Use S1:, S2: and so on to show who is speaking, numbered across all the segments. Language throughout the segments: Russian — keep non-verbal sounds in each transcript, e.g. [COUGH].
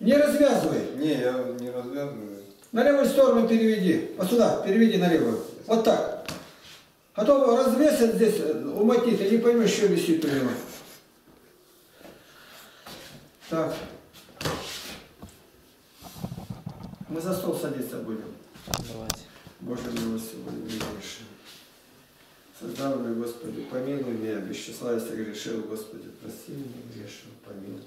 S1: Не развязывай.
S2: Не, я не развязываю.
S1: На левую сторону переведи. Вот сюда, переведи на левую. Вот так. А то развесят здесь, э, умотит, и не поймешь, что висит у него. Так. Мы за стол садиться будем.
S3: Давайте.
S1: Боже милости, величайший. Создавленный Господи, помилуй меня, без числа я согрешил, Господи, прости меня, грешил, помилуй.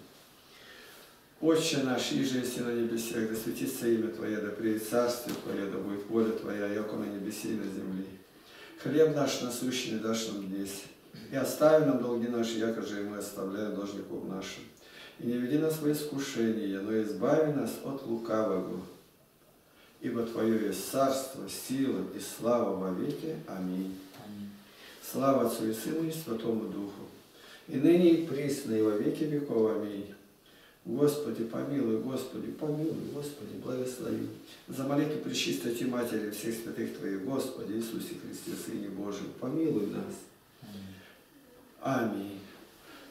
S1: Отче наш, иже если на небесах, да светится имя Твое, да приедет царствие Твое, да будет воля Твоя, яко на небесе и на земле. Хлеб наш насущный дашь нам днесь, и остави нам долги наши, яко же и мы оставляем должников нашим. И не веди нас во искушение, но избави нас от лукавого. Ибо Твое есть царство, сила и слава во веки. Аминь.
S3: Аминь.
S1: Слава Отцу и Сыну и Святому Духу, и ныне и присно, и во веки веков. Аминь. Господи, помилуй, Господи, помилуй, Господи, благослови. За молитву Пречистой Матери всех святых Твоих, Господи, Иисусе Христе, Сыне Божий, помилуй нас. Аминь.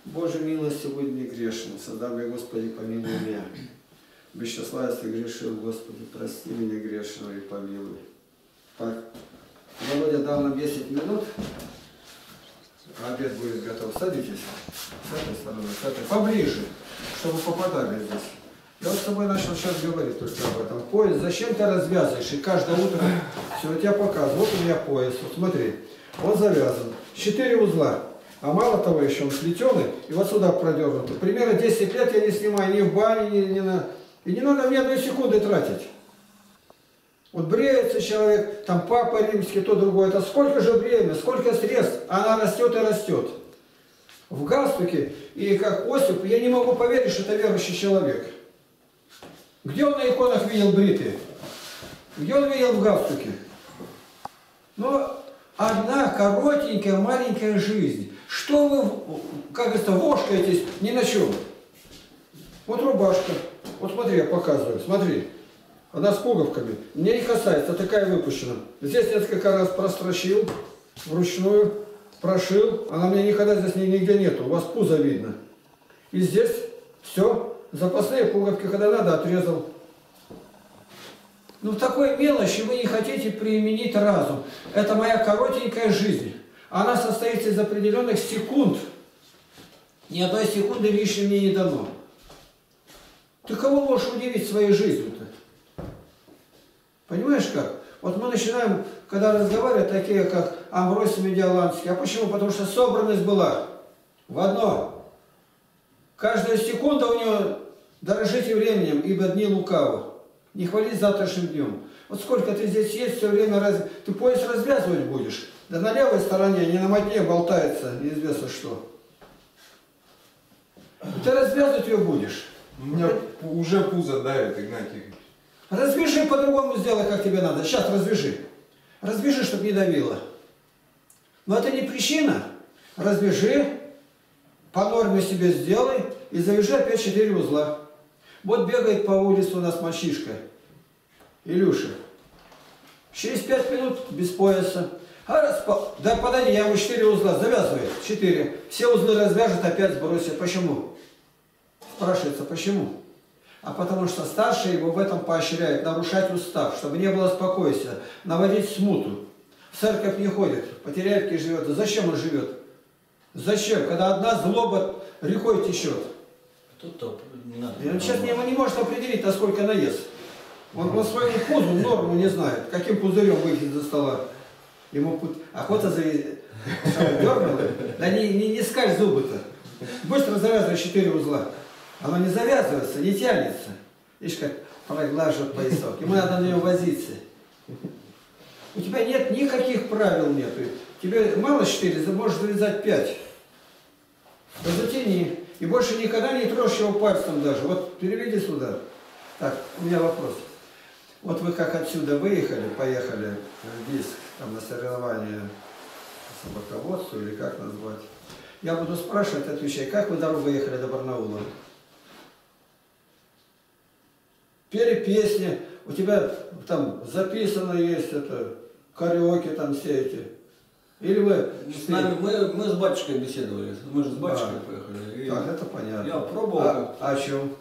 S1: Боже, будь мне грешным, создавай, Господи, помилуй меня. Без числа я согрешил, Господи, прости меня грешного и помилуй. Так, Володя дал нам 10 минут, обед будет готов. Садитесь с этой стороны, с этой, поближе, чтобы попадали здесь. Я вот с тобой начал сейчас говорить только об этом. Пояс, зачем ты развязываешь? И каждое утро все, я показываю. Вот у меня пояс, вот смотри, он завязан. Четыре узла. А мало того, еще он сплетенный, и вот сюда продернутый. Примерно 10 лет я не снимаю ни в бане, ни, ни на... И не надо мне одной секунды тратить. Вот бреется человек, там папа римский, то другое. Это сколько же время, сколько средств, она растет и растет. В галстуке, и как Осип, я не могу поверить, что это верующий человек. Где он на иконах видел бритые? Где он видел в галстуке? Но одна коротенькая, маленькая жизнь. Что вы, как говорится, вошкаетесь ни на чем? Вот рубашка. Вот смотри, я показываю. Смотри. Она с пуговками. Мне не касается, такая выпущена. Здесь несколько раз прострочил, вручную прошил. Она мне никогда здесь нигде нету. У вас пузо видно. И здесь все. Запасные пуговки, когда надо, отрезал. Ну, в такой мелочи вы не хотите применить разум. Это моя коротенькая жизнь. Она состоит из определенных секунд. Ни одной секунды лишней мне не дано. Ты кого можешь удивить своей жизнью-то? Понимаешь как? Вот мы начинаем, когда разговаривают, такие как Амбросий Медиаланский. А почему? Потому что собранность была в одно. Каждая секунда у него дорожите временем, ибо дни лукавы. Не хвались завтрашним днем. Вот сколько ты здесь есть, все время раз... ты пояс развязывать будешь. Да на левой стороне, не на мотне болтается, неизвестно что. И ты развязывать ее будешь.
S2: У меня уже пузо давит, Игнатий.
S1: Развяжи по-другому сделай, как тебе надо. Сейчас развяжи. Развяжи, чтобы не давило. Но это не причина. Развяжи, по норме себе сделай и завяжи опять 4 узла. Вот бегает по улице у нас мальчишка. Илюша. Через 5 минут без пояса. А раз. Да подойди, я ему 4 узла. Завязывай. 4. Все узлы развяжет, опять сбросит. Почему? Спрашивается, почему? А потому что старший его в этом поощряет, нарушать устав, чтобы не было спокойствия, наводить смуту. В церковь не ходит, по теряевке живет. Зачем он живет? Зачем? Когда одна злоба рекой течет.
S3: Тут-то не надо.
S1: Он сейчас не, он не может определить, насколько она ест. Он по своему пузу норму не знает, каким пузырем выйдет за стола. Ему охота за... Дернула? Да не, не, не скаль зубы-то. Быстро завязывай четыре узла. Оно не завязывается, не тянется. Видишь, как проглаживает поясок. Ему надо на нее возиться. У тебя нет никаких правил нету. Тебе мало 4, можешь завязать 5. Да затяни. И больше никогда не трожь его пальцем даже. Вот переведи сюда. Так, у меня вопрос. Вот вы как отсюда выехали, поехали в диск, там на соревнования собаководству или как назвать. Я буду спрашивать, отвечай, как вы дорогу ехали до Барнаула? Пели песни, у тебя там записано есть это, караоке там все эти. Или вы...
S3: С нами, мы, мы с батюшкой беседовали. Мы же с батюшкой
S1: А.
S3: поехали. И
S1: Так, это понятно.
S3: Я пробовал.
S1: А, а о чем?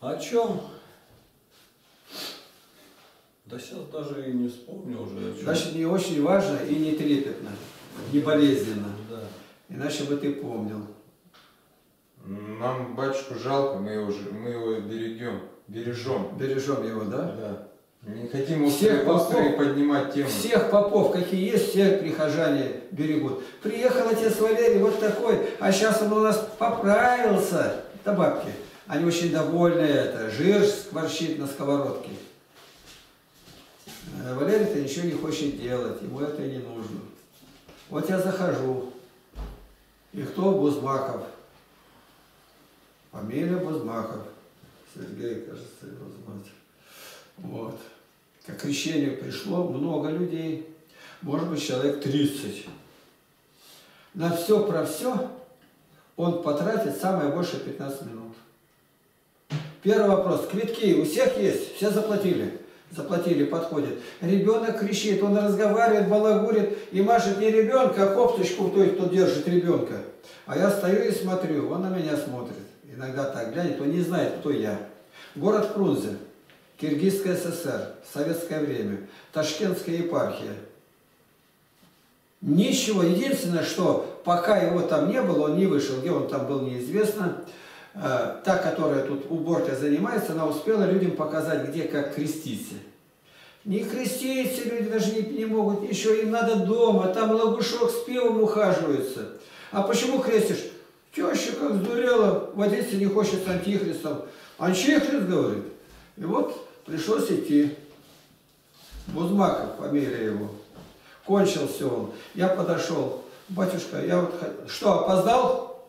S3: О чем? Да сейчас даже и не вспомню уже о чем.
S1: Значит, не очень важно и не трепетно, не болезненно.
S3: Да.
S1: Иначе бы ты помнил.
S2: Нам батюшку жалко, мы его, мы его берегем, бережем.
S1: Бережем его, да?
S2: Да. Не хотим
S1: Всех попов-
S2: поднимать тему.
S1: Всех попов, какие есть, всех прихожане берегут. Приехал отец Валерий вот такой, а сейчас он у нас поправился. Это бабки. Они очень довольны это. Жир скворчит на сковородке. Э, Валерий-то ничего не хочет делать, ему это и не нужно. Вот я захожу. И кто Бузмаков? Фамилия Бузмаков. Сергей, кажется, его звать. Вот. К крещению пришло много людей, может быть, человек 30. На все про все он потратит самое больше 15 минут. Первый вопрос. Квитки у всех есть? Все заплатили? Заплатили, подходит. Ребенок кричит, он разговаривает, балагурит и машет не ребенка, а кофточку той, кто держит ребенка. А я стою и смотрю, он на меня смотрит. Иногда так глянет, он не знает, кто я. Город Фрунзе, Киргизская ССР, советское время, Ташкентская епархия. Ничего, единственное, что пока его там не было, он не вышел, где он там был, неизвестно. Э, Та, которая тут уборкой занимается, она успела людям показать, где как креститься. Не креститься люди даже не, не могут, еще им надо дома, там лагушок с пивом ухаживается. А почему крестишь? Теща как сдурела, водиться не хочет с антихристом. Антихрист говорит. И вот пришлось идти. Бузмаков, фамилия его. Кончился он. Я подошел. Батюшка, я вот... Что, опоздал?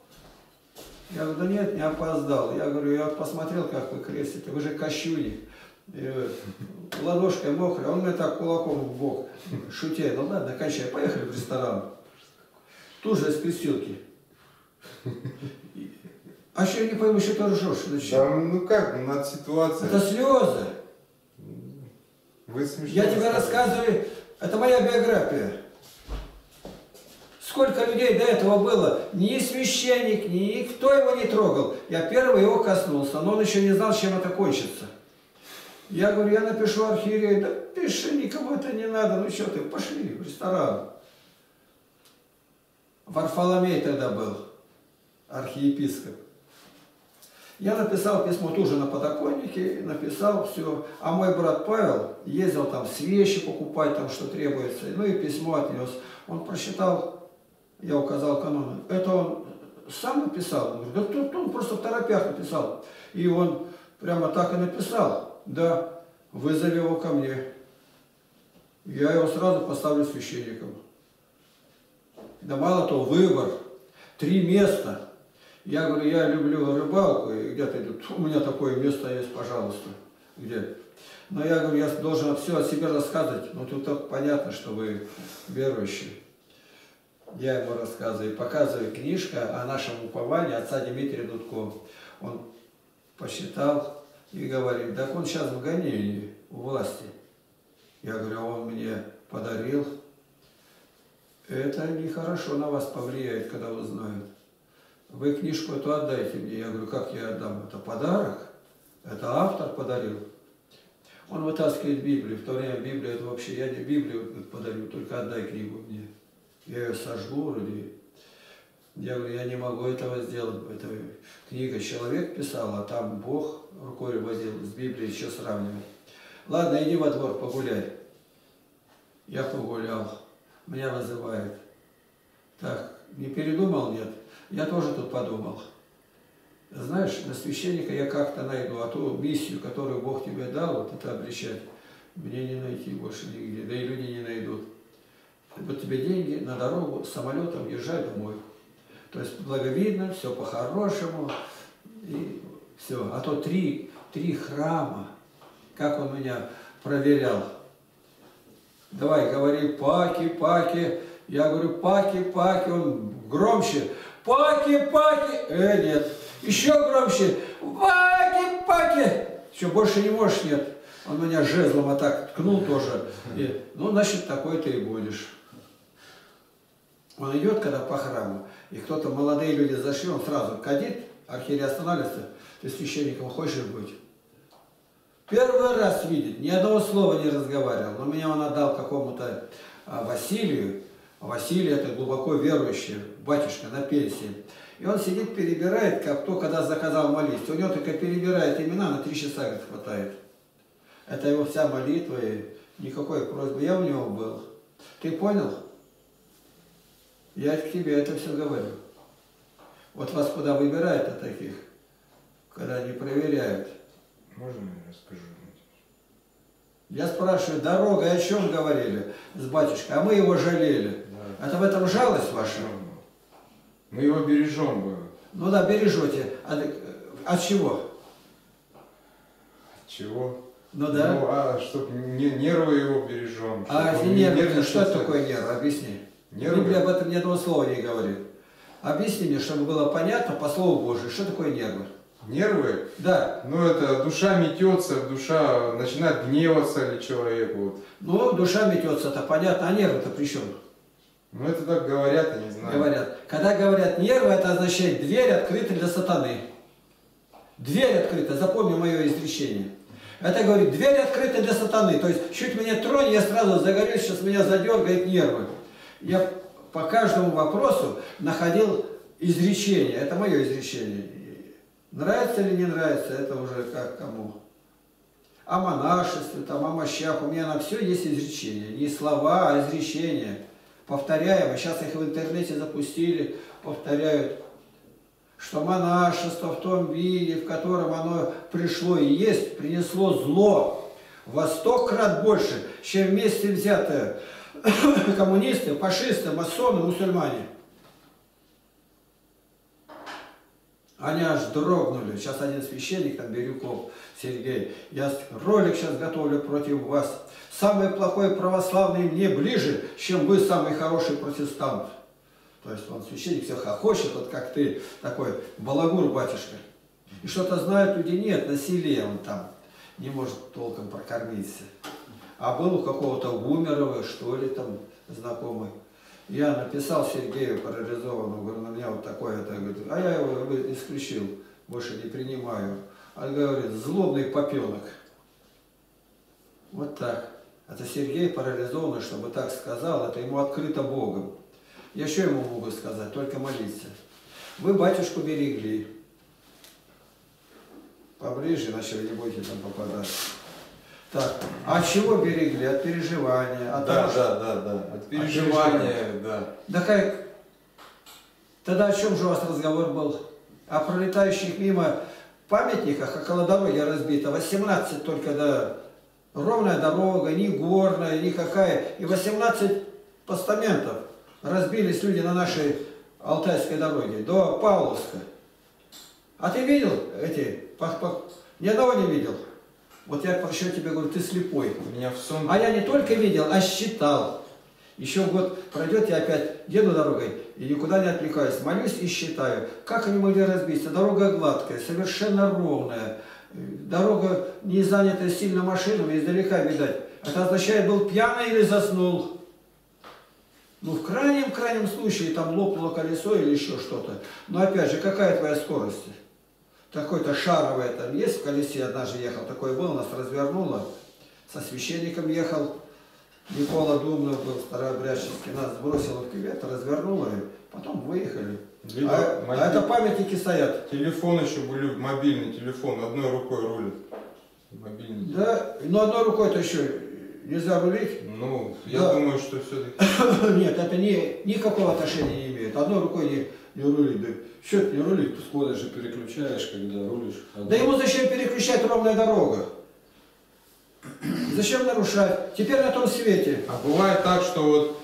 S1: Я говорю, да нет, не опоздал. Я говорю, я вот посмотрел, как вы крестите. Вы же кощуни. Э, ладошкой мокрая. Он мне так кулаком в бок. Шутя. Ну ладно, кончай. Поехали в ресторан. Тут же из крестилки. А что я не пойму, что ты ржешь? Зачем?
S2: Да, ну как, над ситуацией.
S1: Это слезы.
S2: Вы смешно
S1: Я тебе рассказываю, это моя биография. Сколько людей до этого было, ни священник, ни никто его не трогал. Я первый его коснулся, но он еще не знал, чем это кончится. Я говорю, я напишу архиерею, да пиши, никому это не надо, ну что ты, пошли в ресторан. Варфоломей тогда был, архиепископ. Я написал письмо тоже на подоконнике, написал все. А мой брат Павел ездил там свечи покупать, там что требуется. Ну и письмо отнес. Он прочитал, я указал каноны. Это он сам написал. Он говорит, да тут он просто в торопях написал. И он прямо так и написал. Да, вызови его ко мне. Я его сразу поставлю священником. Да мало того, выбор. Три места. Я говорю, я люблю рыбалку, и где-то идут, у меня такое место есть, пожалуйста. Где? Но я говорю, я должен все о себе рассказывать. Ну тут так понятно, что вы верующий. Я ему рассказываю, показываю книжка о нашем уповании отца Дмитрия Дудко. Он посчитал и говорит, так он сейчас в гонении у власти. Я говорю, «А он мне подарил. Это нехорошо на вас повлияет, когда узнают. Вы книжку эту отдайте мне. Я говорю, как я отдам? Это подарок? Это автор подарил. Он вытаскивает Библию. В то время Библия это вообще, я не Библию подарю, только отдай книгу мне. Я ее сожгу вроде. Я говорю, я не могу этого сделать. Это книга человек писал, а там Бог рукой возил, с Библией еще сравнивал. Ладно, иди во двор, погуляй. Я погулял. Меня вызывает. Так, не передумал, нет? Я тоже тут подумал. Знаешь, на священника я как-то найду, а ту миссию, которую Бог тебе дал, вот это обличать, мне не найти больше нигде, да и люди не найдут. Вот тебе деньги на дорогу, самолетом езжай домой. То есть благовидно, все по-хорошему, и все. А то три, три храма, как он меня проверял. Давай, говори, паки, паки. Я говорю, паки, паки. Он громче. Паки, паки. Э, нет. Еще громче. Паки, паки. Все, больше не можешь, нет. Он меня жезлом а так ткнул тоже. И, ну, значит, такой ты и будешь. Он идет, когда по храму, и кто-то, молодые люди зашли, он сразу кадит, архиерей останавливается, ты священником хочешь быть? Первый раз видит, ни одного слова не разговаривал. Но меня он отдал какому-то а, Василию. А Василий это глубоко верующий, батюшка на пенсии. И он сидит, перебирает, как кто когда заказал молиться. У него только перебирает имена, на три часа говорит, хватает. Это его вся молитва, и никакой просьбы. Я у него был. Ты понял? Я к тебе это все говорю. Вот вас куда выбирают от таких, когда не проверяют.
S2: Можно я расскажу?
S1: Я спрашиваю, дорога, о чем говорили с батюшкой, а мы его жалели. Это в этом жалость ваша?
S2: Мы его бережем. бы.
S1: Ну да, бережете. От, от чего?
S2: Чего?
S1: Ну да.
S2: Ну, а чтоб не, нервы его бережем.
S1: а нервы,
S2: нервничал.
S1: что это такое нерв? Объясни.
S2: Нервы?
S1: Библия об этом ни одного слова не говорит. Объясни мне, чтобы было понятно по Слову Божию, что такое нервы?
S2: Нервы?
S1: Да.
S2: Ну, это душа метется, душа начинает гневаться ли человек. Вот.
S1: Ну, душа метется, это понятно, а нервы-то при чем?
S2: Ну, это так говорят, я не знаю.
S1: Говорят. Когда говорят нервы, это означает дверь открыта для сатаны. Дверь открыта, запомни мое изречение. Это говорит, дверь открыта для сатаны. То есть, чуть меня тронь, я сразу загорюсь, сейчас меня задергает нервы. Я по каждому вопросу находил изречение. Это мое изречение. Нравится или не нравится, это уже как кому. О монашестве, там, о мощах. У меня на все есть изречения. Не слова, а изречения. Повторяем. Сейчас их в интернете запустили, повторяют что монашество в том виде, в котором оно пришло и есть, принесло зло во сто крат больше, чем вместе взятые [COUGHS] коммунисты, фашисты, масоны, мусульмане. Они аж дрогнули. Сейчас один священник, там Бирюков Сергей, я ролик сейчас готовлю против вас. Самый плохой православный мне ближе, чем вы самый хороший протестант. То есть он священник все хохочет, вот как ты, такой балагур батюшка. И что-то знают люди, нет, на селе он там не может толком прокормиться. А был у какого-то Гумерова, что ли, там, знакомый. Я написал Сергею парализованному, говорю, на меня вот такое, это, а я его исключил, больше не принимаю. А говорит, злобный попенок. Вот так. Это Сергей парализованный, чтобы так сказал, это ему открыто Богом. Я что ему могу сказать? Только молиться. Вы батюшку берегли. Поближе, иначе вы не будете там попадать. Так, а от чего берегли? От переживания? От
S2: Да,
S1: того,
S2: да, да, да. От переживания, да.
S1: Да как? Тогда о чем же у вас разговор был? О пролетающих мимо памятниках, около дороги разбито. 18 только, да. Ровная дорога, ни горная, никакая. И 18 постаментов разбились люди на нашей Алтайской дороге, до Павловска. А ты видел эти? Пах -пах? Ни одного не видел. Вот я прошу тебе, говорю, ты слепой.
S2: Меня в сон...
S1: А я не только видел, а считал. Еще год пройдет, я опять еду дорогой и никуда не отвлекаюсь. Молюсь и считаю. Как они могли разбиться? Дорога гладкая, совершенно ровная. Дорога не занята сильно машинами, издалека видать. Это означает, был пьяный или заснул. Ну, в крайнем-крайнем случае там лопнуло колесо или еще что-то. Но опять же, какая твоя скорость? Такой-то шаровый там есть в колесе, однажды ехал, такой был, нас развернуло. Со священником ехал, Никола Думнов был, старообрядческий, нас сбросило в кювет, развернуло, и потом выехали.
S2: Либо
S1: А, а это памятники стоят.
S2: Телефон еще были, мобильный телефон, одной рукой рулит. Мобильный.
S1: Да, но одной рукой-то еще нельзя рулить.
S2: Ну, я
S1: Да.
S2: думаю, что все-таки... [COUGHS]
S1: Нет, это не, никакого отношения не имеет. Одной рукой не, не рулить. Да, что это не рулить?
S3: Скорость же переключаешь, когда рулишь.
S1: Да ему зачем переключать ровная дорога? Зачем нарушать? Теперь на том свете.
S2: А бывает так, что вот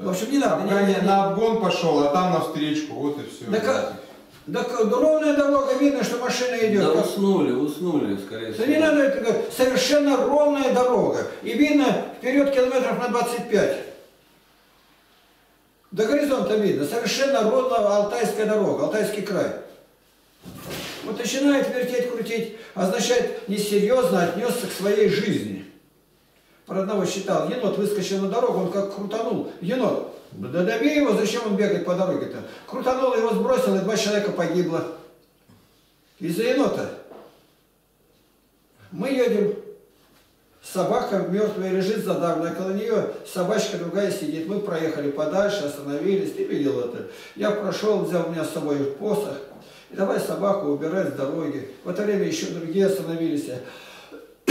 S1: В общем, не надо. не-
S2: пока
S1: не-
S2: не
S1: не-
S2: на обгон пошел, а там навстречку, вот и все.
S1: Да как- Да к- да ровная дорога, видно, что машина идет.
S3: Да
S1: Как-
S3: уснули, уснули, скорее всего.
S1: Да не надо, это как совершенно ровная дорога. И видно вперед километров на 25. До горизонта видно. Совершенно ровная Алтайская дорога, Алтайский край. Вот начинает вертеть, крутить, означает несерьезно отнесся к своей жизни. Про одного считал, енот выскочил на дорогу, он как крутанул. Енот, да добей его, зачем он бегает по дороге-то? Крутанул, его сбросил, и два человека погибло. Из-за енота. Мы едем, собака мертвая лежит задавленная, около нее собачка другая сидит. Мы проехали подальше, остановились, ты видел это. Я прошел, взял у меня с собой посох, и давай собаку убирать с дороги. В это время еще другие остановились.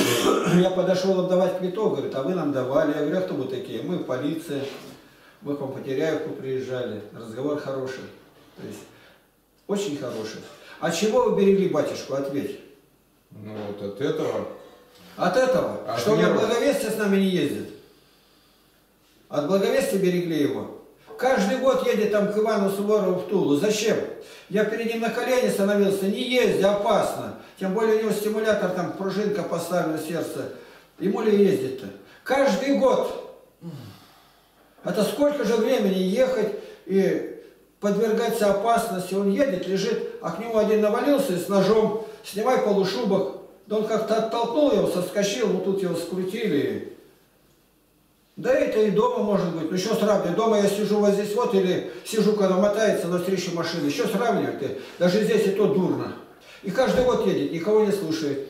S1: [COUGHS] Я подошел им давать квиток, говорит, а вы нам давали. Я говорю, а кто вы такие? Мы полиция, мы к вам по Теряевку приезжали. Разговор хороший. То есть, очень хороший. А чего вы берегли батюшку? Ответь.
S2: Ну вот от этого.
S1: От этого,
S2: От
S1: что он
S2: нервов.
S1: благовестие с нами не ездит. От благовестия берегли его. Каждый год едет там к Ивану Суворову в Тулу. Зачем? Я перед ним на колени становился. Не езди, опасно. Тем более у него стимулятор, там пружинка поставлена сердце. Ему ли ездить-то? Каждый год. Это сколько же времени ехать и подвергаться опасности. Он едет, лежит, а к нему один навалился с ножом, снимай полушубок. Да он как-то оттолкнул его, соскочил, вот тут его скрутили. Да это и дома может быть. Ну что сравнивать? Дома я сижу вот здесь вот или сижу, когда мотается навстречу машины. Что сравнивать? -то? Даже здесь и то дурно. И каждый год едет, никого не слушает.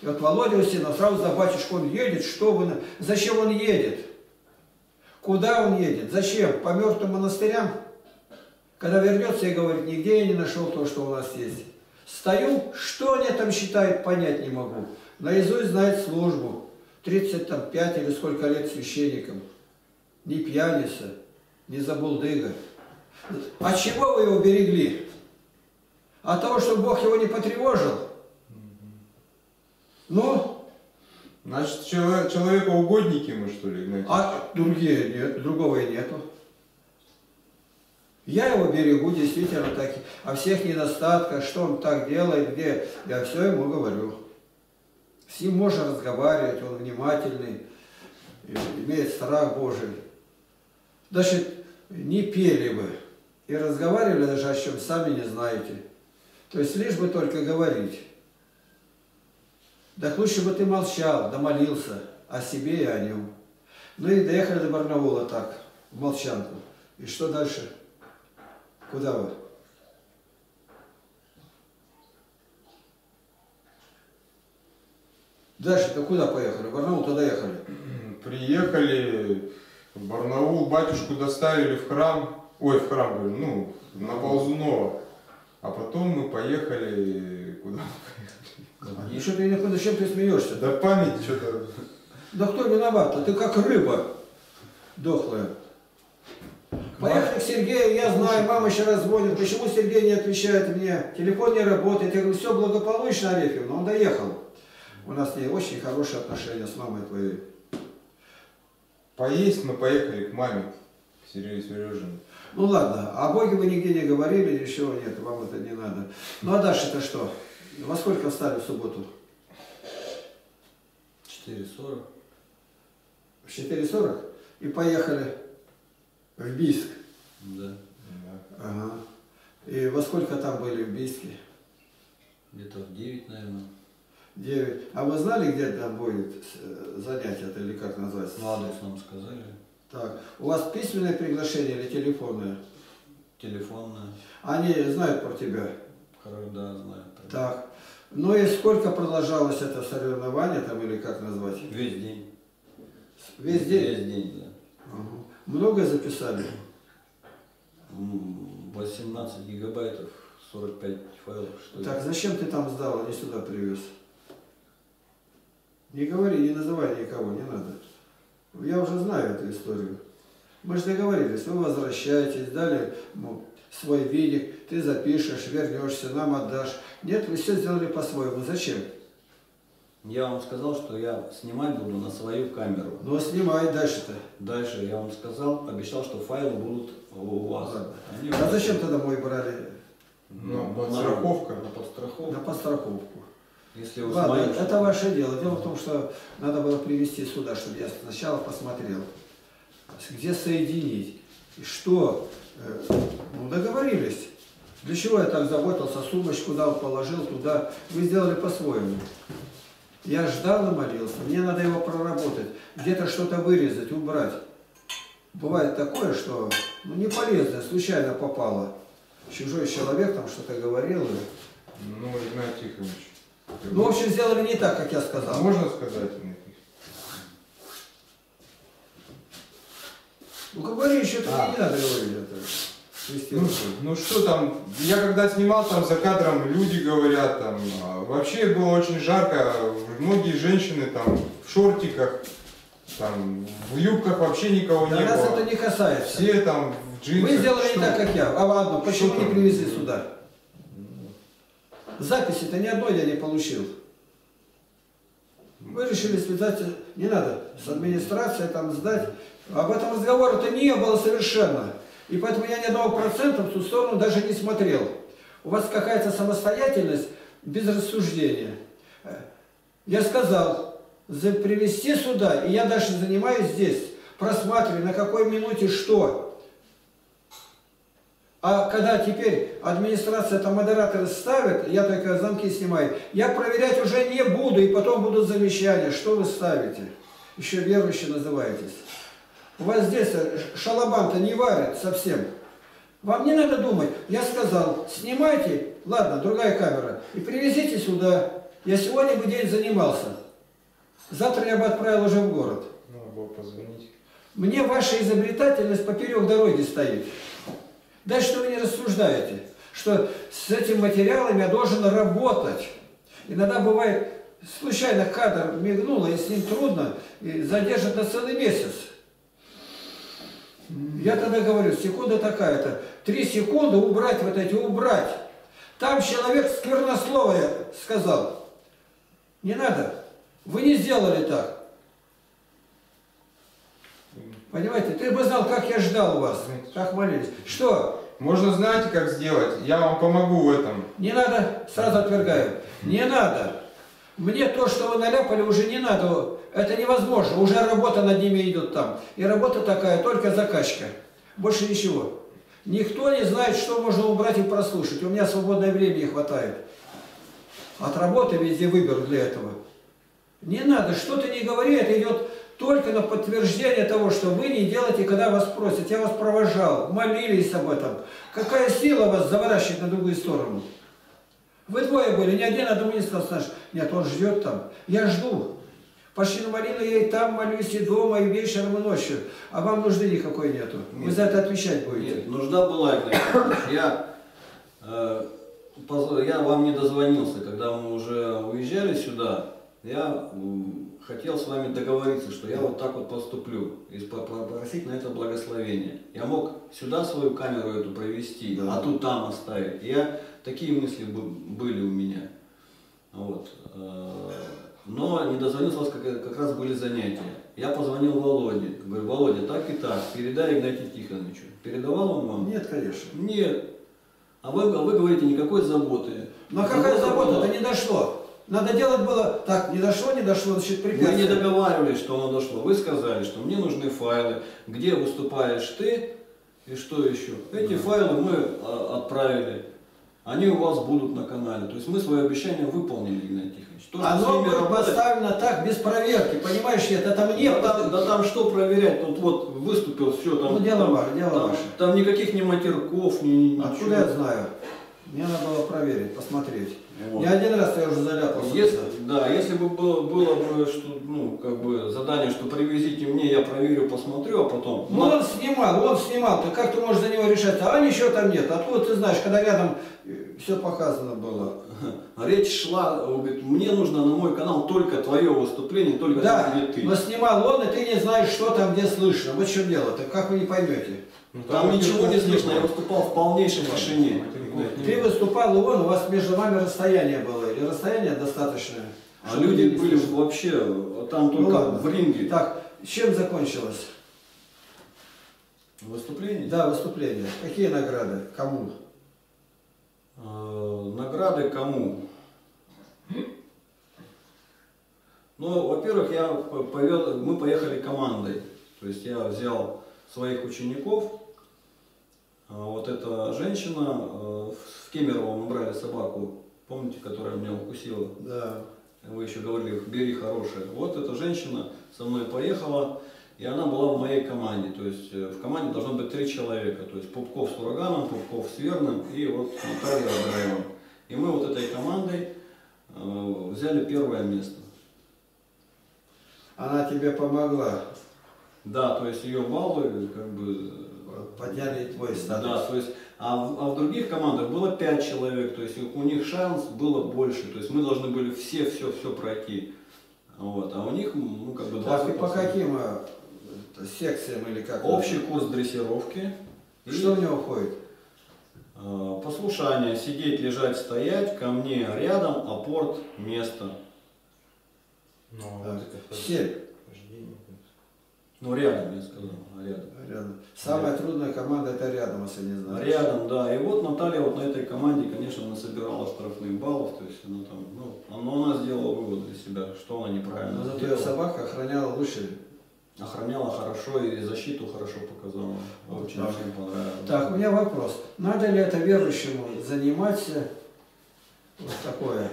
S1: И вот Володя Устинов сразу за батюшку, он едет, что вы... на- Зачем он едет? Куда он едет? Зачем? По мертвым монастырям? Когда вернется и говорит, нигде я не нашел то, что у нас есть. Стою, что они там считают, понять не могу. Наизусть знает службу. 35 или сколько лет священником. Не пьяница, не забулдыга. А чего вы его берегли? От того, что Бог его не потревожил? Ну,
S2: Значит, чело- человекоугодники мы, что ли, Игнатий?
S1: а другие нет, другого и нету. Я его берегу действительно так, о всех недостатках, что он так делает, где, я все ему говорю. С ним можно разговаривать, он внимательный, имеет страх Божий. Даже не пели бы и разговаривали даже о чем сами не знаете. То есть лишь бы только говорить. Так лучше бы ты молчал, да молился о себе и о нем. Ну и доехали до Барнаула так, в молчанку. И что дальше? Куда вы? Дальше-то куда поехали? В Барнаул-то доехали. [CLEARS THROAT]
S2: Приехали в Барнаул, батюшку доставили в храм, ой, в храм, говорю, ну, на Ползунова. А потом мы поехали, куда?
S1: И что ты не понял, зачем ты смеешься?
S2: Да память что-то.
S1: Да кто виноват-то? Ты как рыба дохлая. Поехали к Сергею, я знаю, мама еще раз звонит. Почему Сергей не отвечает мне? Телефон не работает. Я говорю, все благополучно, Арефьевна. Он доехал. У нас с ней очень хорошие отношения с мамой твоей.
S2: Поесть мы поехали к маме, к Сергею Сережину.
S1: Ну ладно, о Боге вы нигде не говорили, ничего нет, вам это не надо. Ну а дальше-то что? Во сколько встали в субботу?
S3: 4.40.
S1: В 4.40? И поехали в Бийск.
S3: Да.
S1: Ага. И во сколько там были в Бийске?
S3: Где-то в 9, наверное.
S1: 9. А вы знали, где там будет э, занятие, это или как называется?
S3: Ну, адрес нам сказали.
S1: Так. У вас письменное приглашение или телефонное?
S3: Телефонная.
S1: Они знают про тебя.
S3: Да, знаю.
S1: Так. Ну и сколько продолжалось это соревнование там или как назвать?
S3: Весь день.
S1: Весь день?
S3: Весь день, да.
S1: Ага. Много записали?
S3: М, 18 гигабайтов, 45 файлов, что.
S1: Так, зачем ты там сдал, а не сюда привез? Не говори, не называй никого, не надо. Я уже знаю эту историю. Мы же договорились, вы возвращаетесь, дали ну, свой видик, ты запишешь, вернешься, нам отдашь. Нет, вы все сделали по-своему. Зачем?
S3: Я вам сказал, что я снимать буду на свою камеру.
S1: Ну, снимай дальше-то.
S3: Дальше я вам сказал, обещал, что файлы будут у вас. Они
S1: А зачем тогда мой брали
S2: Ну,
S3: на-
S2: подстраховка.
S3: На подстраховку.
S1: на подстраховку?
S3: Если вы
S1: Ладно,
S3: смотрите,
S1: это ваше дело. Дело в том, что надо было привести сюда, чтобы я сначала посмотрел, где соединить и что. Э, Ну, договорились. Для чего я так заботился, сумочку дал, положил туда. Вы сделали по-своему. Я ждал и молился. Мне надо его проработать. Где-то что-то вырезать, убрать. Бывает такое, что ну, не полезно, случайно попало. Чужой человек там что-то говорил. и-
S2: Ну, Игнат Тихонович,
S1: Ну, в общем, сделали не так, как я сказал.
S2: можно сказать? Дмитрий?
S1: Ну, говори, еще ты
S2: А.
S1: не надо говорить это.
S2: Ну, что- ну что там, я когда снимал там за кадром, люди говорят там, а, вообще было очень жарко, многие женщины там в шортиках, там в юбках вообще никого
S1: Да
S2: не
S1: нас
S2: было.
S1: это не касается.
S2: Все там в джинсах.
S1: Вы сделали
S2: что?
S1: не так, как я. А ладно, почему
S2: Что
S1: не
S2: там?
S1: привезли сюда? Записи-то ни одной я не получил. Вы решили связаться, не надо, с администрацией там сдать. Об этом разговора-то не было совершенно. И поэтому я ни одного процента в ту сторону даже не смотрел. У вас какая-то самостоятельность без рассуждения. Я сказал, за- привезти сюда, и я дальше занимаюсь здесь, просматриваю, на какой минуте что. А когда теперь администрация, там модераторы ставят, я только замки снимаю, я проверять уже не буду, и потом будут замечания, что вы ставите. Еще верующие называетесь. У вас здесь э, шалабан-то не варят совсем. Вам не надо думать. Я сказал, снимайте, ладно, другая камера, и привезите сюда. Я сегодня бы день занимался. Завтра я бы отправил уже в город.
S2: Надо было позвонить.
S1: Мне ваша изобретательность поперек дороги стоит. Дальше вы не рассуждаете, что с этим материалом я должен работать. Иногда бывает, случайно кадр мигнул, и с ним трудно, и задержит на целый месяц. Я тогда говорю, секунда такая-то, три секунды убрать вот эти, убрать. Там человек сквернословие сказал. Не надо. Вы не сделали так. Понимаете, ты бы знал, как я ждал вас, как молились. Что?
S2: Можно знаете, как сделать? Я вам помогу в этом.
S1: Не надо, сразу отвергаю. Не надо. Мне то, что вы наляпали, уже не надо. Это невозможно. Уже работа над ними идет там. И работа такая, только закачка. Больше ничего. Никто не знает, что можно убрать и прослушать. У меня свободное времени хватает. От работы везде выберу для этого. Не надо, что ты не говори, это идет только на подтверждение того, что вы не делаете, когда вас просят. Я вас провожал, молились об этом. Какая сила вас заворачивает на другую сторону? Вы двое были, ни один, а другой не сказал, знаешь, нет, он ждет там. Я жду. Пошли на молитву, я и там молюсь, и дома, и вечером, и ночью. А вам нужды никакой нету. Вы за это отвечать будете.
S3: Нет, нужда была. Я, э, я вам не дозвонился, когда мы уже уезжали сюда, я хотел с вами договориться, что я вот так вот поступлю, и попросить на это благословение. Я мог сюда свою камеру эту провести,
S1: Да.
S3: а тут там оставить. Я, такие мысли бы- были у меня. Вот. э, Но не дозвонился, как, как раз были занятия. Я позвонил Володе. Говорю, Володя, так и так, передай Игнатию Тихоновичу. Передавал он вам?
S1: Нет, конечно.
S3: Нет. А вы, а вы говорите, никакой заботы.
S1: Но какая
S3: забота?
S1: Это не дошло. Надо делать было так, не дошло, не дошло, значит
S3: Мы не
S1: препятствие.
S3: договаривались, что оно дошло. Вы сказали, что мне нужны файлы, где выступаешь ты и что еще. Эти файлы мы а, отправили. Они у вас будут на канале. То есть мы свое обещание выполнили, Игнатий Тихонович. То,
S1: Оно было
S3: работать-
S1: поставлено так, без проверки, понимаешь, это мне...
S3: Да там, да там что проверять? Тут вот выступил, все там.
S1: Ну, дело
S3: там,
S1: ваше, дело
S3: там,
S1: ваше.
S3: там никаких ни матерков, ни ни- ничего.
S1: Откуда я знаю? Мне надо было проверить, посмотреть.
S3: Вот.
S1: Не один раз я уже заляпался.
S3: Если, да, если бы было, было бы, что, ну, как бы задание, что привезите мне, я проверю, посмотрю, а потом.
S1: Ну он снимал, он снимал, ты как ты можешь за него решаться? А ничего там нет. Откуда ты знаешь, когда рядом все показано было? [LAUGHS]
S3: Речь шла, он говорит, мне нужно на мой канал только твое выступление, только
S1: Да,
S3: там, где ты.
S1: но снимал он, и ты не знаешь, что там, где слышно. Вот в чем дело-то, как вы не поймете?
S2: Ну,
S3: Там ничего не слышно, я выступал в полнейшей тишине.
S1: Ты выступал, он, у вас между вами расстояние было, или расстояние достаточное?
S3: А люди были вообще, там
S1: Ну
S3: только
S1: ладно.
S3: в ринге.
S1: Так, чем закончилось?
S3: Выступление?
S1: Да, выступление. Какие награды? Кому?
S3: Э, Награды кому? Ну, во-первых, я повел, мы поехали командой. То есть я взял своих учеников. А Вот эта женщина, э, в Кемерово мы брали собаку, помните, которая меня укусила?
S1: Да.
S3: Вы еще говорили, бери хорошая. Вот эта женщина со мной поехала, и она была в моей команде. То есть э, в команде должно быть три человека. То есть Пупков с Ураганом, Пупков с Верным и вот Наталья Андреева. И мы вот этой командой э, взяли первое место.
S1: Она тебе помогла.
S3: Да, то есть ее баллы как бы
S1: Подняли твой статус.
S3: Да, то есть, а в, а в других командах было 5 человек, то есть у них шанс было больше, то есть мы должны были все все все пройти. Вот, а у них, ну, как бы 20%.
S1: Так, и по каким э, это, секциям или как?
S3: Общий курс дрессировки. и,
S1: Что в него входит?
S3: э, послушание, сидеть, лежать, стоять, ко мне рядом, апорт, место.
S2: Ну,
S1: Семь.
S2: хождение.
S3: Ну, рядом, я сказал, рядом.
S1: Рядом. Самая трудная команда это рядом, если не знаешь.
S3: Рядом, да. И вот Наталья вот на этой команде, конечно, насобирала штрафных баллов, то есть она там, ну, но она сделала вывод для себя, что она неправильно
S1: Но зато ее собака охраняла лучше.
S3: Охраняла хорошо и защиту хорошо показала. Очень
S1: Так.
S3: всем понравилось.
S1: Так, у меня вопрос. Надо ли это верующему заниматься, вот такое,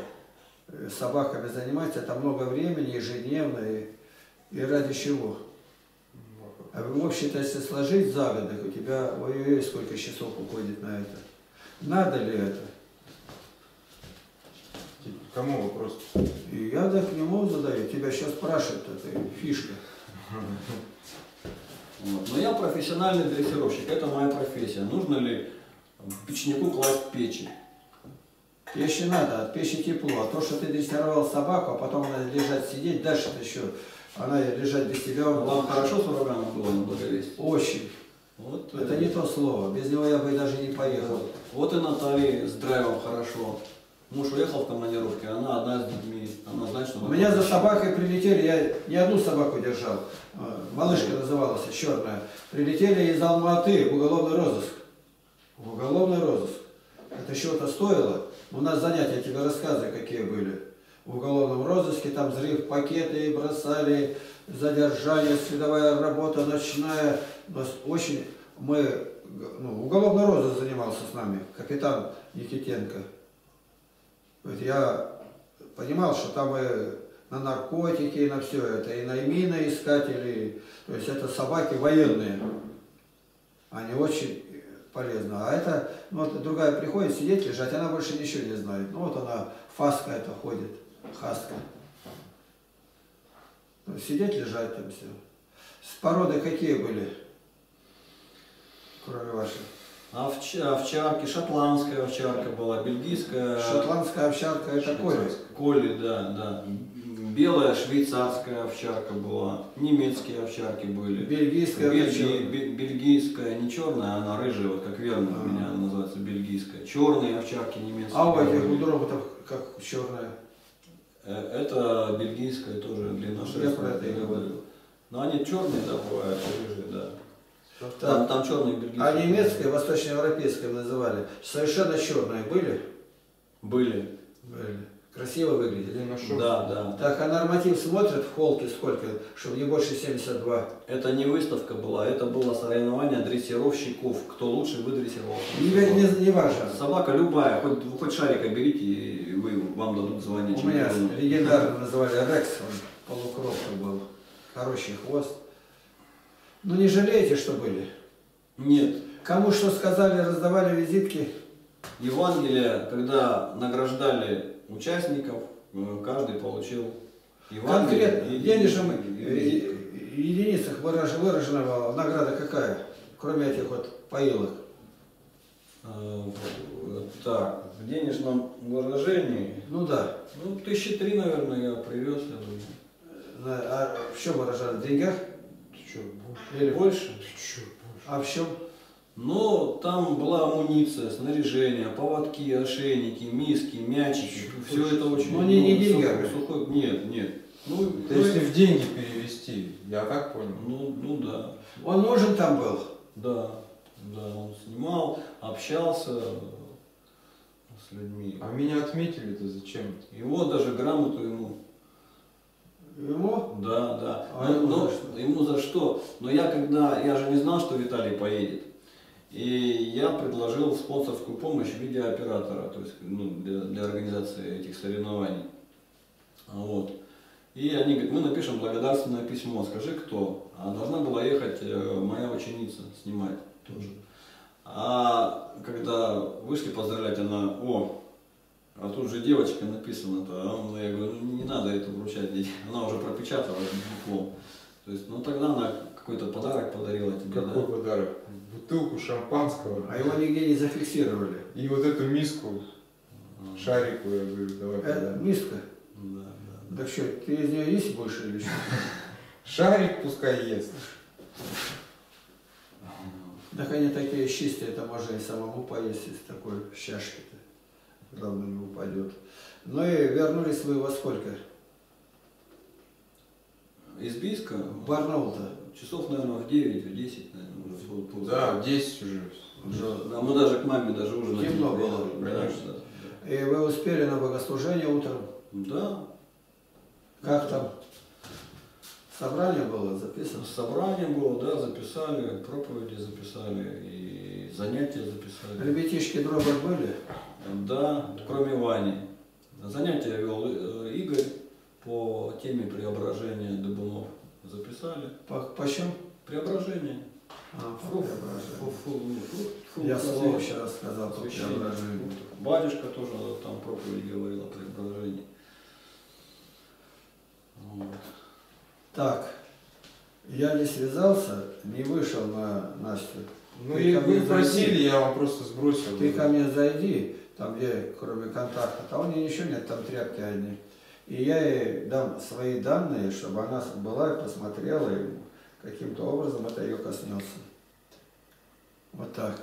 S1: э, собаками заниматься, это много времени, ежедневно, и, и ради чего? А в общем-то, если сложить за год, так у тебя, ой-ой-ой, сколько часов уходит на это. Надо ли это?
S2: Типа, Кому вопрос?
S1: И я так к нему задаю, тебя сейчас спрашивают, это фишка.
S3: Вот. Но я профессиональный дрессировщик, это моя профессия. Нужно ли печнику класть печень?
S1: Печи надо, от печи тепло. А то, что ты дрессировал собаку, а потом она лежать сидеть, дальше ты еще, она лежать без тебя. он-
S3: Вам хорошо с урагана было на Благовестии?
S1: Очень.
S3: Вот,
S1: Это
S3: э,
S1: не то слово. Без него я бы даже не поехал.
S3: Вот. Вот и Наталье с драйвом хорошо. Муж уехал в командировке, она одна с детьми. Она знает, что...
S1: У меня за собакой прилетели, я не одну собаку держал, а, малышка называлась, черная. Прилетели из Алматы в уголовный розыск. В уголовный розыск. Это чего-то стоило. У нас занятия, я тебе рассказываю, какие были. В уголовном розыске там взрыв пакеты бросали, задержание, следовая работа ночная. У нас очень, мы, ну, уголовный розыск занимался с нами, капитан Никитенко. Я понимал, что там и на наркотики, и на все это, и на миноискатели, то есть это собаки военные. Они очень полезны. А это, ну вот другая приходит сидеть, лежать, она больше ничего не знает. Ну вот она, фаска это ходит, хаска. Ну, сидеть, лежать там все. С породы какие были? Кроме ваших.
S3: Овч- Овчарки, шотландская овчарка была, бельгийская...
S1: Шотландская овчарка это коли.
S3: Коли, да, да. Белая швейцарская овчарка была, немецкие овчарки были.
S1: Бельгийская
S3: Бельги-
S1: овчарка.
S3: бе- бельгийская, не черная, она рыжая, вот как верно у меня она называется, бельгийская. Черные овчарки немецкие.
S1: А у этих у дроботов как черная.
S3: Э, Это бельгийская тоже длинношерстная.
S1: Я про это и говорю.
S3: Но они черные, да, бывают, и рыжие, да. Там, там черные бельгийские.
S1: А немецкая, восточноевропейская называли, совершенно черные были?
S3: Были.
S1: Были. Красиво выглядели.
S2: Длинношерстные.
S3: Да, да.
S1: Так, а норматив смотрят в холке сколько, чтобы не больше 72.
S3: Это не выставка была, это было соревнование дрессировщиков. Кто лучше выдрессировал.
S1: Не, не, не важно.
S3: Собака любая, хоть, хоть шарика берите, и вы, вам дадут звание
S1: У меня легендарно называли Рекс, он полукровка был. Хороший хвост. Ну не жалеете, что были?
S3: Нет.
S1: Кому что сказали, раздавали визитки?
S3: Евангелие, когда награждали участников, э, каждый получил Евангелие.
S1: Конкретно,
S3: и-
S1: в
S3: и- и-
S1: э, единицах выраж- выражена награда какая? Кроме этих вот поилок.
S3: э, в- Так, в денежном выражении,
S1: Ну да.
S3: ну, тысячи три, наверное, я привез, я думаю.
S1: А в чем выражали? В деньгах?
S2: Чё, больше?
S1: Или
S3: Больше?
S2: Чё, больше?
S1: А в чем?
S3: Но там была амуниция, снаряжение, поводки, ошейники, миски, мячики. Все это очень...
S1: Ну, не- не деньгами.
S3: сухой- Нет, нет. Ну,
S2: Это
S3: ну,
S2: если в деньги перевести, я так понял.
S3: ну, ну да.
S1: Он нужен там был?
S3: Да, да, он снимал, общался с людьми.
S2: А меня отметили-то зачем?
S3: И вот даже грамоту ему,
S1: Ему?
S3: да, да.
S1: А
S3: Ну,
S1: ему
S3: но-
S1: за что?
S3: ему за что? Но я когда, я же не знал, что Виталий поедет. И я предложил спонсорскую помощь в виде оператора, то есть ну, для, для организации этих соревнований. Вот. И они говорят, мы напишем благодарственное письмо, скажи кто. А должна была ехать э, моя ученица снимать тоже. А когда вышли поздравлять, она, о, А тут же девочка написано-то, а я говорю, ну не надо это вручать. Она уже пропечатала диплом. То есть, ну тогда она какой-то подарок подарила тебе,
S2: Какой
S3: да?
S2: подарок? Бутылку шампанского.
S1: А его нигде не зафиксировали.
S2: И вот эту миску,
S3: А,
S2: шарику, я говорю, давай
S1: Это миска.
S3: Да, да.
S1: Так что, ты из нее есть больше или что? [LAUGHS]
S2: Шарик пускай ест.
S1: Так они такие чистые, это можно и самому поесть из такой чашки-то. Главное не упадет. Ну и вернулись вы во сколько?
S3: Из Бийска
S1: Барнаул-то.
S3: Часов, наверное, в 9, в 10, наверное, уже пол- пол-
S2: Да, в 10 уже.
S1: Уже.
S3: Да, мы даже к маме даже ужинать
S1: Темно было,
S2: конечно.
S3: Да,
S1: И вы успели на богослужение утром?
S3: да.
S1: Как там? Собрание было записано?
S3: Собрание было, да, записали, проповеди записали и занятия записали.
S1: Ребятишки дробот были?
S3: Да, кроме Вани. Занятия вел э, Игорь по теме преображения Дыбунов. Записали.
S1: По, почем?
S3: Преображение.
S1: А,
S3: Фу,
S1: преображению.
S3: фу, фу, фу, фу,
S1: Я слово раз сказал по
S3: Священник.
S1: преображению.
S3: Батюшка тоже там проповедь говорил о преображении. Вот.
S1: Так, я не связался, не вышел на Настю.
S2: Ну и вы
S1: зайди.
S2: просили, я вам просто сбросил.
S1: Ты ко мне зайди, там где, кроме контакта, там у нее ничего нет, там тряпки одни. И я ей дам свои данные, чтобы она была и посмотрела, и каким-то образом это ее коснется. Вот так.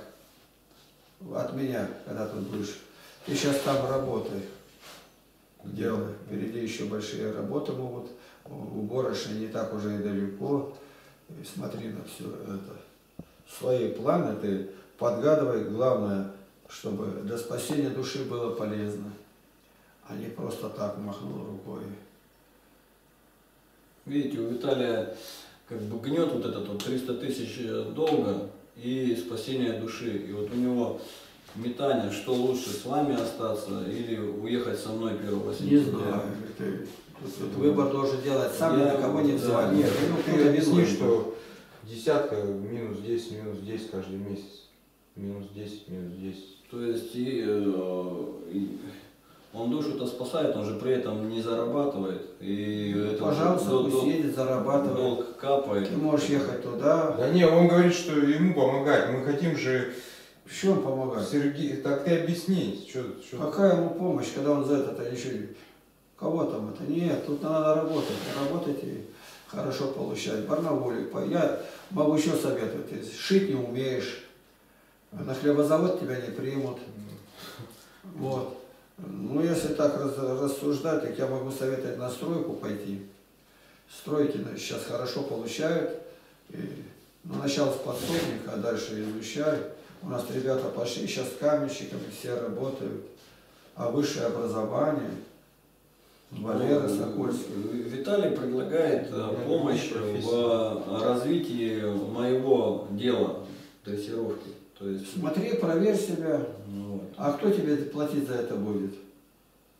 S1: От меня, когда тут будешь. Ты сейчас там работай. Делай. Впереди еще большие работы могут. Уборочные не так уже и далеко. И смотри на все это. Свои планы ты подгадывай. Главное, чтобы для спасения души было полезно. А не просто так махнул рукой.
S3: Видите, у Виталия как бы гнет вот этот вот 300 тысяч долга и спасение души. И вот у него метание, что лучше с вами остаться или уехать со мной 1
S1: Не
S3: сентября.
S1: знаю. Ты, тут, выбор должен делать сам, ни
S3: Я-
S1: на кого не
S3: да.
S1: взывать.
S2: Нет, ну ты объясни, что десятка минус 10, минус 10 каждый месяц. Минус 10, минус 10.
S3: То есть и, э, и он душу-то спасает, он же при этом не зарабатывает. И это
S1: Пожалуйста,
S3: дол-
S1: пусть едет, зарабатывает.
S3: долг капает.
S1: Ты можешь ехать туда.
S2: Да не, он говорит, что ему помогать. Мы хотим же
S1: В чем помогать?
S2: Сергей, так ты объясни, что, что...
S1: Какая ему помощь, когда он за это еще Кого там это? Нет, тут надо работать. Работать и хорошо получать. Барнауле. Я могу еще советовать. Шить не умеешь. На хлебозавод тебя не примут. Вот. Ну, если так рассуждать, так я могу советовать на стройку пойти. Стройки на- сейчас хорошо получают. И, ну, начал с подсобника, а дальше изучай. У нас ребята пошли сейчас с каменщиками, все работают. А высшее образование, Валера
S3: Ну,
S1: Сокольский.
S3: Виталий предлагает э,
S2: Я
S3: помощь в развитии моего дела дрессировки. То есть,
S1: Смотри, проверь себя.
S3: ну, вот.
S1: А кто тебе платить за это будет?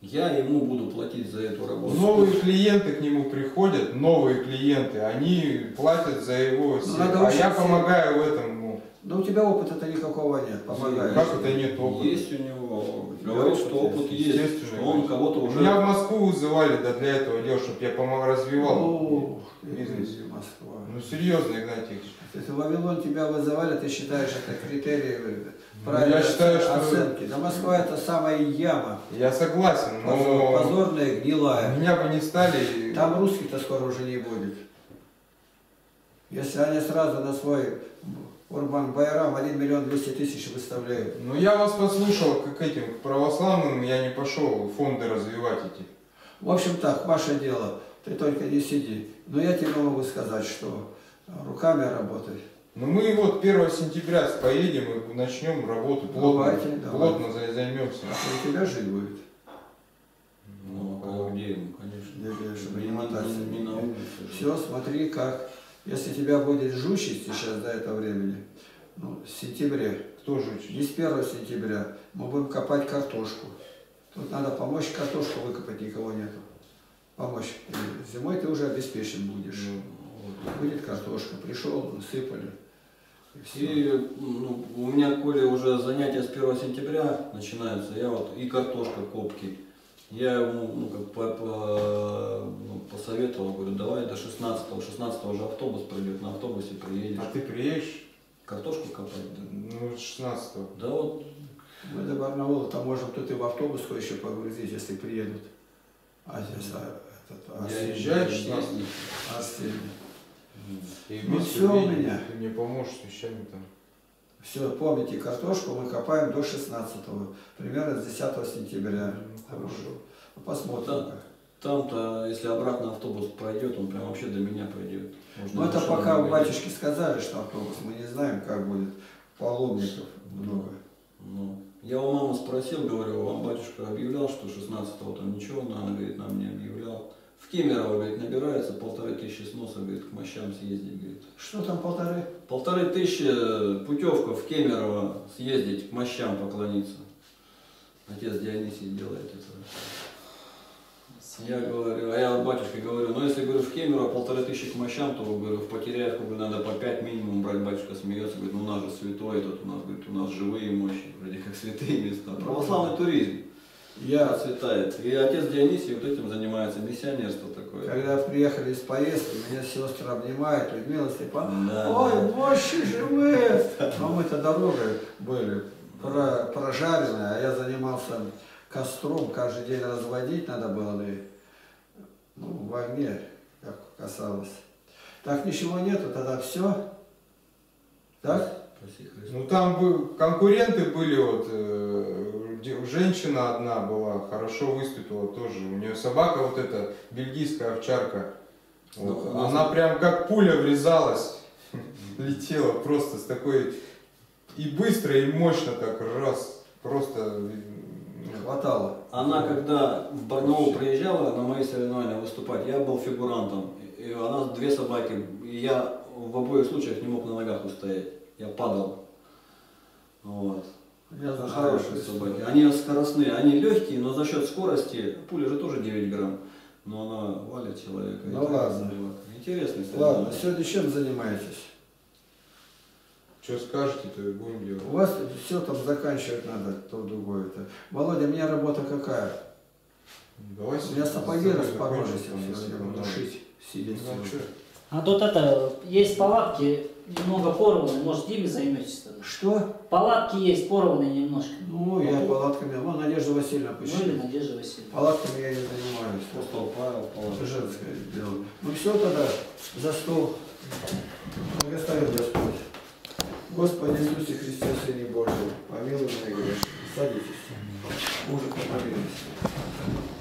S3: я ему буду платить за эту работу.
S2: Новые клиенты к нему приходят, новые клиенты, они платят за его
S1: Ну,
S2: а я помогаю в этом. Ну,
S1: Да у тебя опыта-то никакого нет, помогай.
S2: Как это нет опыта?
S3: Есть у него,
S1: опыт
S3: что опыт
S1: есть,
S3: есть, что он кого-то уже...
S2: Меня в Москву вызывали да, для этого дела, чтобы я помог развивал
S1: ты,
S2: бизнес.
S1: Москва.
S2: Ну серьезно, Игнатьевич.
S1: Если в Вавилон тебя вызывали, ты считаешь это критерии
S2: Ну,
S1: правильной
S2: я считаю, что-
S1: оценки. Да Москва это самая яма.
S2: Я согласен, но
S1: Позорная, гнилая.
S2: меня бы не стали...
S1: Там русский-то скоро уже не будет. Если они сразу на свой Урбан Байрам 1 миллион 200 тысяч выставляют.
S2: Ну я вас послушал, как этим, к православным я не пошел фонды развивать эти.
S1: В общем так, ваше дело, ты только не сиди. Но я тебе могу сказать, что руками работай.
S2: Ну мы вот 1 сентября поедем и начнем работу плотно,
S1: Давайте, давайте.
S2: плотно за- займемся.
S1: А у тебя жить будет.
S3: Ну, а где ему, конечно.
S1: Где- чтобы не
S3: Не, не- не на улице. же.
S1: Все, смотри, как. Если тебя будет жучить сейчас до этого времени, ну, в сентябре,
S2: Кто жучит?
S1: не с 1 сентября, мы будем копать картошку. Тут надо помочь картошку выкопать, никого нету. Помочь. Зимой ты уже обеспечен будешь.
S2: Ну,
S1: Будет картошка, пришел, сыпали. И.
S3: И ну, у меня, коли уже занятия с 1 сентября начинаются, я вот и картошка копки. Я ему ну, как по- по- ну, посоветовал, говорю, давай до 16 16 уже автобус придет, на автобусе приедешь.
S2: А ты приедешь?
S3: Картошку копать, да?
S2: Ну, 16
S3: Да вот,
S1: Мы до Барнаула там можем тут и в автобус еще погрузить, если приедут. А здесь а, этот, а,
S3: я здесь
S2: 16?
S3: не-
S1: Арсений.
S2: И
S1: Ну, всё у меня.
S2: Ты мне поможешь с вещами там.
S1: Все, помните, картошку мы копаем до 16 примерно с 10 сентября.
S2: Хорошо.
S1: Ну, Посмотрим.
S3: Да. Там-то, если обратно автобус пройдет, он прям вообще до меня пройдет. Можно
S1: Ну это пока у батюшки сказали, что автобус, мы не знаем, как будет. Паломников много.
S3: Ну, я у мамы спросил, говорю, вам батюшка объявлял, что 16-го там ничего, она говорит, нам не объявлял. Кемерово, говорит, набирается полторы тысячи сноса, говорит, к мощам съездить, говорит.
S1: Что там полторы?
S3: Полторы тысячи путевка в Кемерово съездить, к мощам поклониться. Отец Дионисий делает это. Я говорю, а я батюшке говорю, ну если говорю в Кемерово полторы тысячи к мощам, то говорю, в Потеряевку говорю, надо по пять минимум брать, батюшка смеется, говорит, ну у нас же святой этот, у нас, говорит, у нас живые мощи, вроде как святые места. Православный туризм
S1: Я,
S3: процветает. И отец Дионисий вот этим занимается, миссионерство такое.
S1: когда приехали из поездки, меня сестры обнимают, Людмила Степановна,
S3: Да,
S1: ой,
S3: да.
S1: мощи живые. Но мы-то дорогой были про- прожаренные, а я занимался костром, каждый день разводить надо было, и, ну, в огне, как касалось. Так ничего нету, тогда все. Так?
S2: Ну там конкуренты были, вот э, женщина одна была, хорошо выступила тоже. У нее собака вот эта, бельгийская овчарка. Вот.
S3: Ну, у нас-
S2: Она прям как пуля врезалась, [LAUGHS] летела просто с такой и быстро, и мощно так раз, просто м,
S1: Хватало.
S3: Она когда в Барнаул приезжала на мои соревнования выступать, я был фигурантом. И у нас две собаки, и я в обоих случаях не мог на ногах устоять. Я падал. Вот.
S1: Я знаю,
S3: Хорошие собаки. Они скоростные, они легкие, но за счет скорости, пуля же тоже 9 грамм, но она валит человека.
S1: Ну ладно.
S3: Интересный
S1: Ладно,
S3: соревнования.
S1: сегодня чем занимаетесь?
S2: что скажете, то и будем делать.
S1: У вас все там заканчивать надо, то другое. -то. Володя, у меня работа какая?
S2: Давай
S1: У меня сапоги
S2: с тобой
S1: распоролись,
S2: закончим, там,
S1: все,
S2: если
S1: я
S2: там
S1: буду
S2: надо.
S1: шить, сидя
S2: Ну?
S4: А тут это, есть палатки, немного порваны, может, ими займетесь тогда?
S1: Что?
S4: Палатки есть, порванные немножко.
S1: Ну, я палатками, ну, Надежда Васильевна
S4: Ну или. Надежда Васильевна.
S1: Палатками я не занимаюсь.
S3: Апостол Павел, Павел.
S1: женское дело. Ну все тогда, за стол. Благословен Господь. Господи Иисусе Христе, Сыне Божий, помилуй меня грешных. Садитесь. Мужик помолились.